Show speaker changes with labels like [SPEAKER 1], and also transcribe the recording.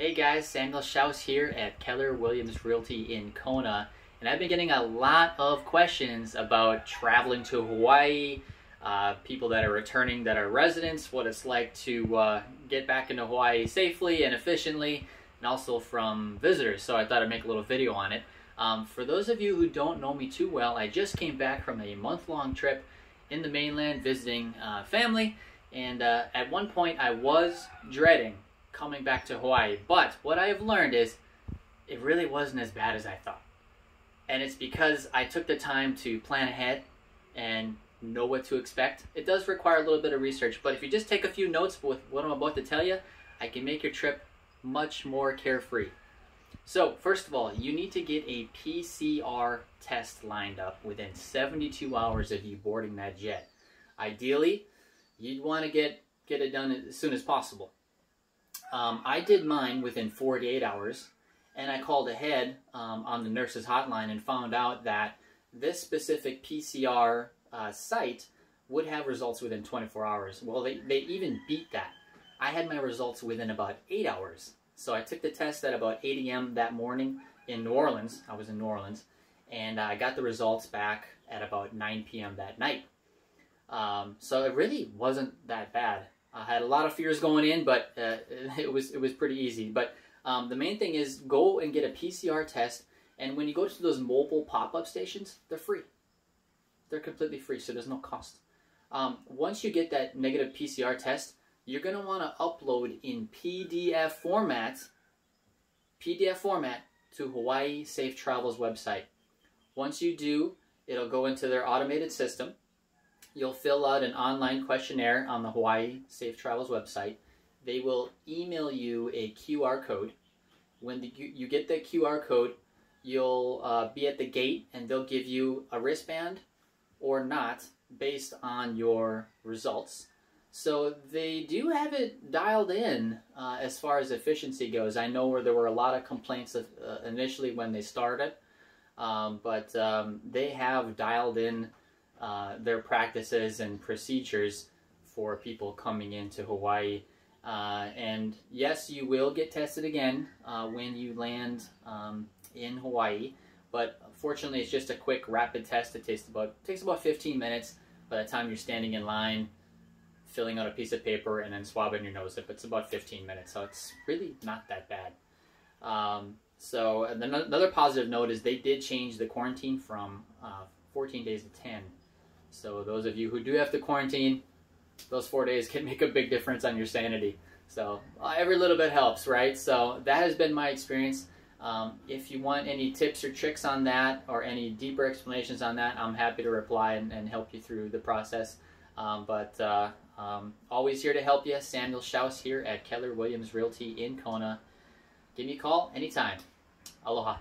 [SPEAKER 1] Hey guys, Samuel Schaus here at Keller Williams Realty in Kona, and I've been getting a lot of questions about traveling to Hawaii, uh, people that are returning that are residents, what it's like to uh, get back into Hawaii safely and efficiently, and also from visitors. So I thought I'd make a little video on it. Um, for those of you who don't know me too well, I just came back from a month-long trip in the mainland visiting uh, family, and uh, at one point I was dreading coming back to Hawaii. But what I have learned is it really wasn't as bad as I thought. And it's because I took the time to plan ahead and know what to expect. It does require a little bit of research, but if you just take a few notes with what I'm about to tell you, I can make your trip much more carefree. So, first of all, you need to get a PCR test lined up within 72 hours of you boarding that jet. Ideally, you'd want to get, get it done as soon as possible. Um, I did mine within 48 hours, and I called ahead um, on the nurse's hotline and found out that this specific PCR uh, site would have results within 24 hours. Well, they, they even beat that. I had my results within about 8 hours. So I took the test at about 8 a.m. that morning in New Orleans. I was in New Orleans. And I got the results back at about 9 p.m. that night. Um, so it really wasn't that bad. I had a lot of fears going in, but uh, it was it was pretty easy. But um, the main thing is go and get a PCR test, and when you go to those mobile pop-up stations, they're free. They're completely free, so there's no cost. Um, once you get that negative PCR test, you're going to want to upload in PDF format, PDF format to Hawaii Safe Travels website. Once you do, it'll go into their automated system You'll fill out an online questionnaire on the Hawaii Safe Travels website. They will email you a QR code. When the, you, you, get the QR code, you'll uh, be at the gate and they'll give you a wristband or not based on your results. So they do have it dialed in uh, as far as efficiency goes. I know where there were a lot of complaints of, uh, initially when they started, um, but um, they have dialed in uh, their practices and procedures for people coming into Hawaii. Uh, and yes, you will get tested again uh, when you land um, in Hawaii, but fortunately it's just a quick rapid test. It takes about, takes about 15 minutes by the time you're standing in line, filling out a piece of paper, and then swabbing your nose. It's about 15 minutes, so it's really not that bad. Um, so another positive note is they did change the quarantine from uh, 14 days to 10. So those of you who do have to quarantine, those four days can make a big difference on your sanity. So uh, every little bit helps, right? So that has been my experience. Um, if you want any tips or tricks on that or any deeper explanations on that, I'm happy to reply and, and help you through the process. Um, but uh, um, always here to help you. Samuel Schaus here at Keller Williams Realty in Kona. Give me a call anytime. Aloha.